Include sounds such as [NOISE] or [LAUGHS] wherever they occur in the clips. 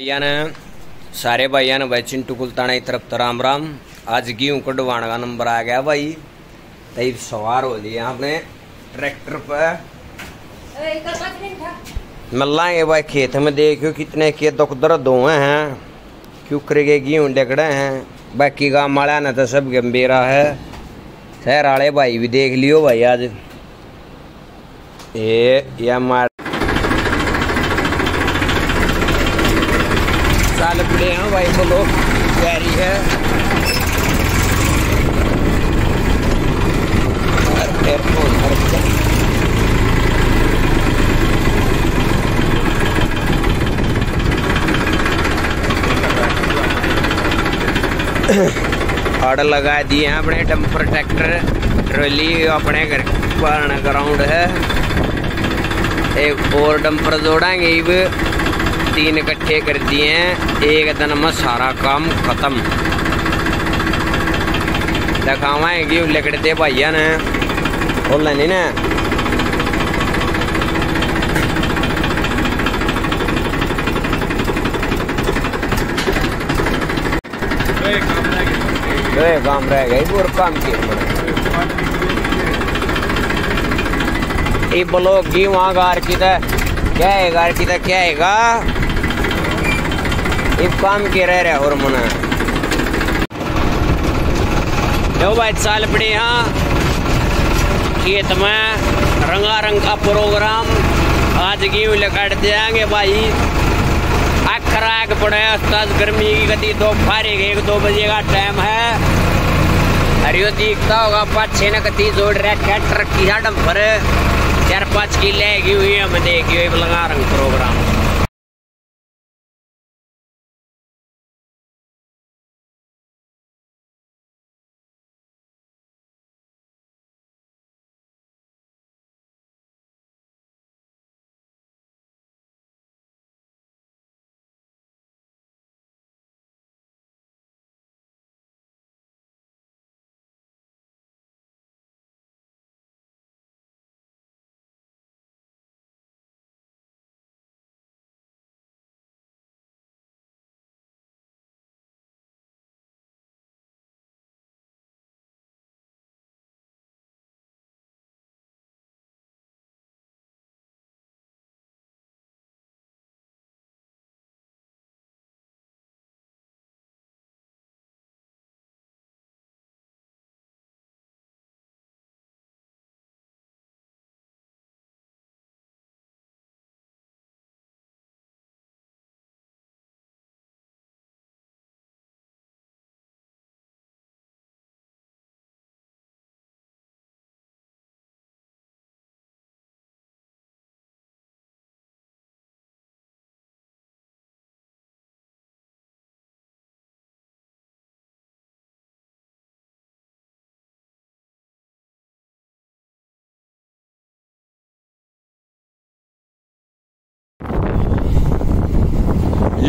भैया ने सारे भैया ने भाई चिंटू कुलताना की तरफ़ तो राम राम। आज गेहूँ कटवाने का नंबर आ गया भाई। तई सवार हो लिए अपने ट्रैक्टर पर। मिलाएँगे भाई खेत में देखियो कितने खेत दुख दर्द हुए हैं। क्यों करेंगे गेहूँ डेकड़े हैं। बाकी गाँव वाला ने तो सब गंभीरा है। शहर वाले भाई भी देख लियो भाई आज। ये या मार साल पड़े हैं। भाई बोलो तैयारी है खर्चा आर्डर लगा दिए हैं अपने, डंपर, ट्रैक्टर, ट्रॉली, अपने घर पुराना ग्राउंड है। एक और डंपर जोड़ेंगे अब तीन इकट्ठे कर दिए हैं। एक दिन में सारा काम खत्म। दिखावाएँगे लिखते भैया ने। बोल नहीं ना? काम रह गए और काम किए ब्लॉक की वहाँ गार की था क्या है गार की था क्या हैगा ये काम के रह रहे और मना लो भाई, साल पड़े यहाँ खेत में रंगारंग का प्रोग्राम आज गेहूँ लकाट देंगे भाई। खराक पड़े अस्ताज गर्मी की गति दो फारे एक दो बजे का टाइम है। हरियो दिखता होगा पाँच छः न गति जोड़ रहा ट्रैक्टर की डंपर चार पाँच की लेगी हुई हम देखियो लगा रंग प्रोग्राम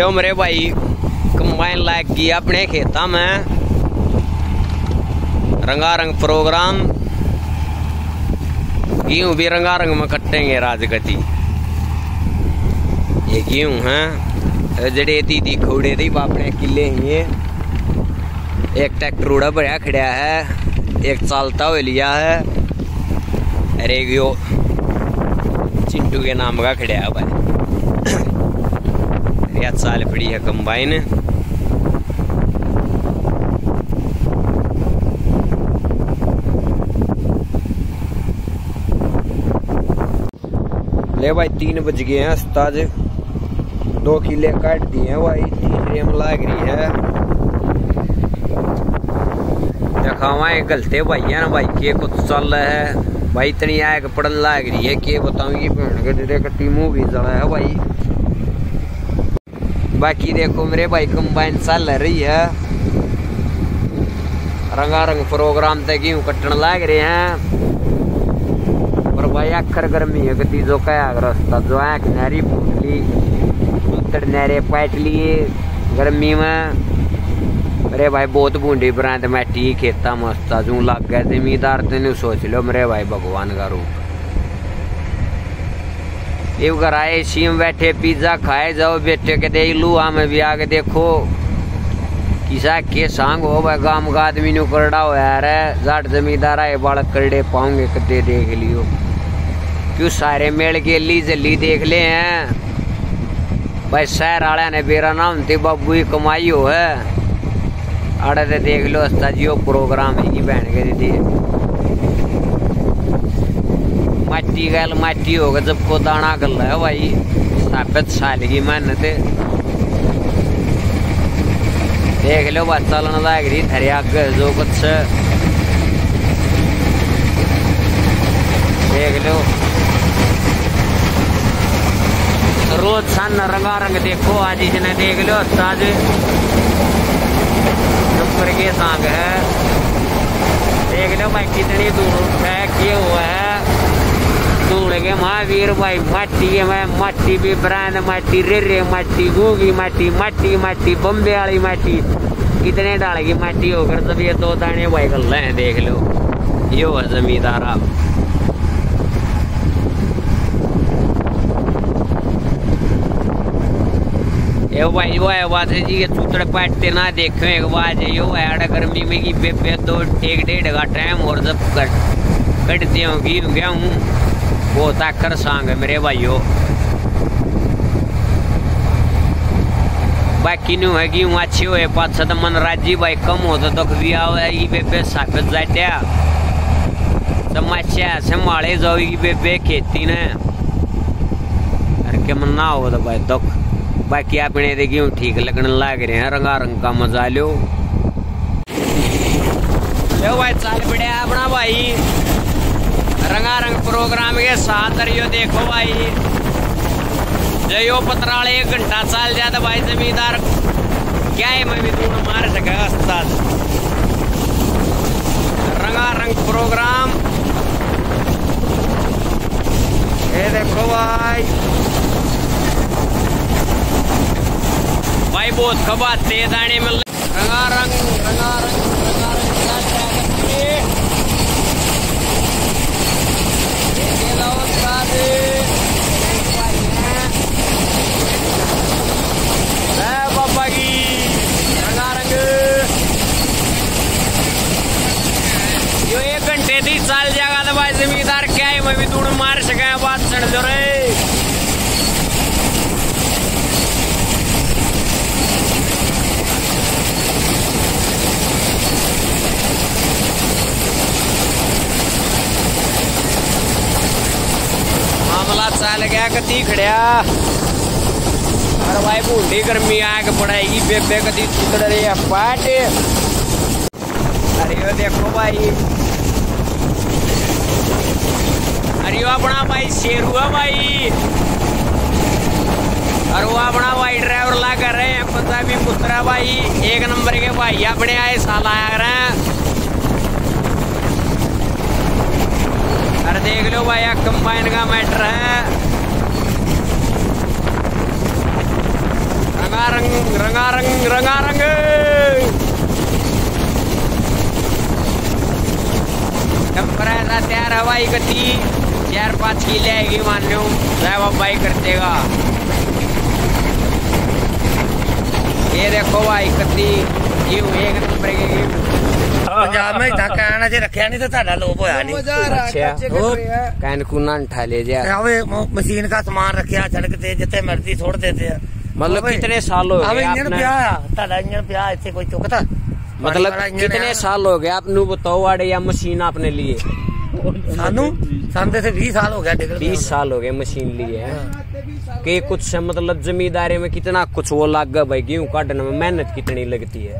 लो मेरे भाई कंबाइन लाइक किया अपने खेता में। रंगारंग प्रोग्राम गेहूँ भी रंगारंग में कटेंगे राजगति। ये गेहूँ है। जड़े दीदी खोड़े दी अपने किले ये एक ट्रैक्टर उड़ा बढ़िया खड़ा है। एक चालता हुआ लिया है। अरे यो, चिंटू के नाम का खड़ा है भाई। साल पड़ी है कंबाइन ले भाई, तीन बज गए हैं अस्ताज दो किले काट दिए हैं भाई, तीसरे में लाग रही है। दिखावाए गलते भाई है ना भाई, के कुछ चल रहा है। भाई इतनी आग पड़न लाग रही है, के बताऊँ, ये भैन के भी जला है भाई। बाकी देखो मेरे भाई कंबाइन चल रही है। रंगारंग प्रोग्राम तक गेहूँ कटन लाग रहे हैं। और भाई अखर गर्मी है गति जो क्या रास्ता जो है किनारी फूटली उत्तर नहरे पाट लिए, गर्मी में। अरे भाई बहुत बूंदी बरात मैटी खेता मस्ता जू लग गया जमींदार तेन सोच लो मेरे भाई भगवान का रूप। ये घर आए सीम बैठे, पिज्जा खाए, जाओ बेटे के दे लू हमें भी आके देखो। किसा के सांग हो भाई गाँव का आदमी नु करड़ा हो यार जाट जमींदार आए, बालक करड़े पाऊँगे कदे देख लियो। क्यों सारे मेल के ली, जली देख ले, हैं। भाई, शहर वाले ने मेरा नाम थी बाबू ही कमाई हो, है। आड़े ते देख लो अस्ता जियो प्रोग्राम है बहन के दीदी माटी गल माटी होगा जब को दाना कर है भाई. साबित साल की मेहनत देख लो बस चलन लाग रही थरे आगे जो कुछ देख लो. रोज सन रंगारंग देखो आज इसने देख लो आज नंबर के सांग है. देख लो भाई, कितनी दूर है किए हुआ है? के महावीर भाई मट्टी में मट्टी भी ब्रांड मट्टी रे रे मट्टी गूगी मट्टी मट्टी मट्टी बम्बे वाली मट्टी कितने डाल की मट्टी होकर जब ये दो दाने भाई कर रहे देख लो। यो है जमींदार आप। ये भाई, वो है जी पाटते ना देखो एक यो है गर्मी में की दो, एक डेढ़ का टाइम और जब कट हो। वो ताकर सांग है मेरे भाइयों। बाकी नु है कि अच्छे हुए पाँच सत मन राज़ी भाई कम हो तो भी आओ, ये बेबे साबित जाट्या समस्या संभाले जाओ, ये बेबे खेती ने। अरे मन ना हो तो भाई दुख। बाकी अपने देखियो ठीक लगने लग रहे हैं, रंगारंग का मज़ा लो। भाई, चाल पड़े अपना भाई। रंगारंग प्रोग्राम के साथ देखो भाई। जयो पत्राले एक घंटा चाल जाता भाई जमींदार। क्या है मैं भी दूर मार रंगारंग प्रोग्राम। ये देखो भाई। भाई बहुत खबाते दाने में रंगारंग रंगारंग रंगारंग चाल जाता है ये लो उस्ताद बाबा की रंगारंग यो एक घंटे दी चाल जाएगा तो भाई जमींदार, क्या है मैं भी दूर मार बात चढ़ जो रे। मामला चाल गया कती खड़िया। अरे भाई बूढ़ी गर्मी आग पड़ेगी बेबे कदी चुतड़ रही है पाट अरे देखो भाई। अरे अपना भाई शेरू है भाई। और वो अपना भाई ड्राइवर ला कर रहे हैं पंजाबी पुत्रा भाई, एक नंबर के भाई अपने आए, साल आया रहे हैं अरे देख लो भाई कंबाइन का मैटर है। रंगारंग रंगारंग रंगारंग। तैयार हवाई गति। चार पाँच की लेगी, मान लो। ड्राइव बाई कर देगा ये देखो भाई कति यू एक नंबर की ਪੰਜਾਬ में इतना कहना जे रखिया नहीं तो ਤੁਹਾਡਾ ਲੋਪ होया नहीं अच्छा कैन कुना ठा ले जा आवे मशीन का सामान रखिया सड़क ते जिथे मर्जी छोड़ देते हैं मतलब कितने साल हो आवे गए इंजन आपने पिया आ ਤੁਹਾਡਾ ਇੰਜਨ ਪਿਆ ਇੱਥੇ ਕੋਈ ਚੁੱਕਦਾ मतलब कितने साल हो गए आपने बताओ वाड़े या मशीन आपने लिए ਸਾਨੂੰ ਸਾਨੂੰ ਤੇ 20 ਸਾਲ ਹੋ ਗਿਆ ਡਿਗਲ बीस साल हो गए मशीन लिए हैं कि कुछ से मतलब जमींदारी में कितना कुछ वो लग गया भाई गेहूं काटने में मेहनत कितनी लगती है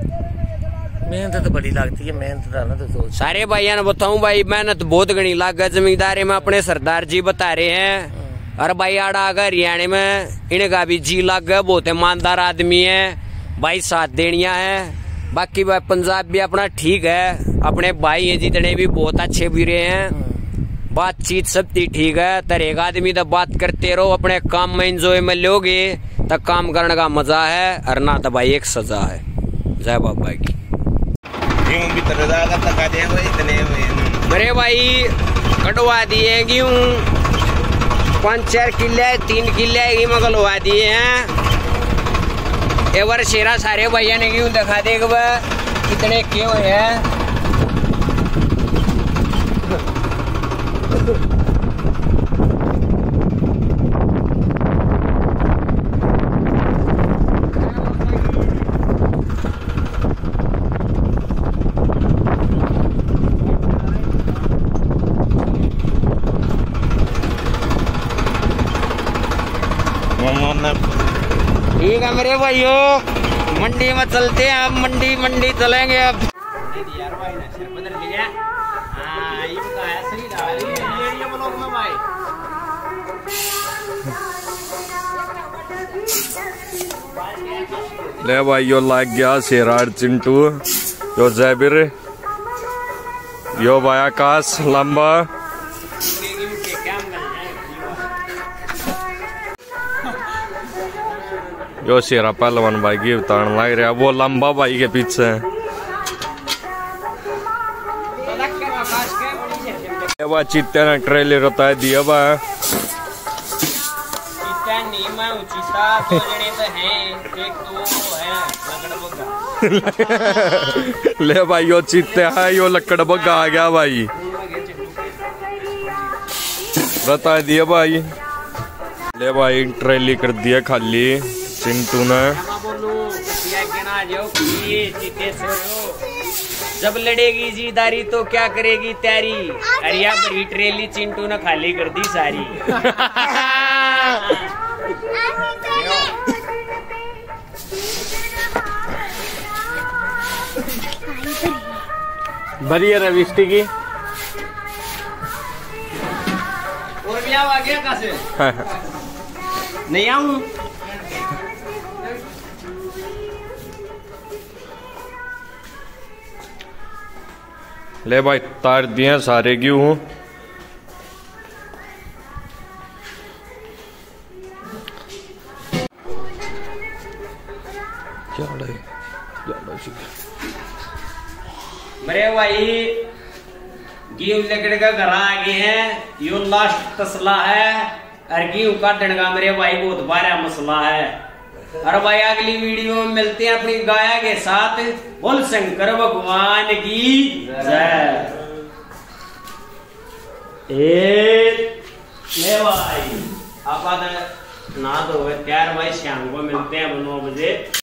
मेहनत तो बड़ी लगती है मेहनत तो सारे भाई ने बताऊँ भाई मेहनत बहुत घनी लाग जमींदारी में अपने सरदार जी बता रहे हैं। हाँ। अरे भाई आड़ा आगे हरियाणा में इनका भी जी लग गया बहुत ईमानदार आदमी है भाई साथ देनिया है बाकी भाई पंजाब भी अपना ठीक है अपने भाई है जितने भी बहुत अच्छे भी रहे हैं। हाँ। बातचीत सब ती ठीक है तर एक आदमी तो बात करते रहो अपने काम में इंजॉय में लोगे तो काम करने का मज़ा है और ना तो भाई एक सजा है। जय बाबा की। गेहूँ का इतने अरे भाई, कटवा दिए गेहूँ पाँच चार किले, तीन किले ही मगलवा दिए हैं। बार शेरा सारे भैया ने गेहूँ दिखा दे कितने क्यों है? ठीक है मेरे भाइयों। मंडी में चलते हैं अब, मंडी मंडी चलेंगे अब। ले भाई, यो लाग गया शेरार चिंटू, यो जैबिर यो भाई आकाश लंबा। यो शेरा पहलवान भाई की उतारने लग रहा वो लंबा भाई के पीछे। ये बा चित्ते ने ट्रेलर है दिया बा। चीता तो तो हैं एक तो है ले भाई यो चित्ते है यो लकड़ बग्गा आ गया भाई। बता दिया भाई। ले भाई ट्रेली कर दिया खाली। चिंटू ने जब लड़ेगी जीदारी तो क्या करेगी तैयारी? अरिया बड़ी ट्रेली चिंटू ने खाली कर दी सारी। भरी है रविष्टि की। और भी आ गया कहा से? [LAUGHS] नहीं आऊँ? ले भाई, तार दिए सारे गेहूँ मेरे भाई गेहूँ लकड़ का घर आ गए हैं, यो लास्ट तसला है, और गेहूँ काटने का मेरे भाई बहुत बारा मसला है। और भाई, अगली वीडियो में मिलते हैं अपनी गाया के साथ। बोल, शंकर भगवान की जय। भाई। आप ना दो यार भाई, शाम को मिलते हैं नौ बजे।